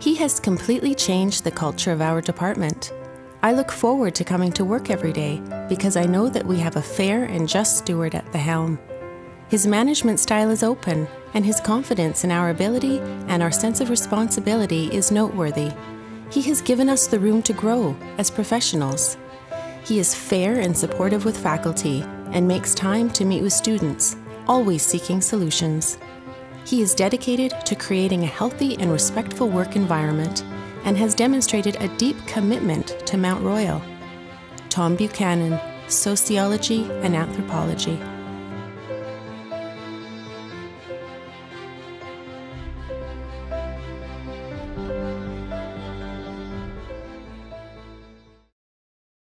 He has completely changed the culture of our department. I look forward to coming to work every day because I know that we have a fair and just steward at the helm. His management style is open, and his confidence in our ability and our sense of responsibility is noteworthy. He has given us the room to grow as professionals. He is fair and supportive with faculty and makes time to meet with students, always seeking solutions. He is dedicated to creating a healthy and respectful work environment and has demonstrated a deep commitment to Mount Royal. Tom Buchanan, Sociology and Anthropology.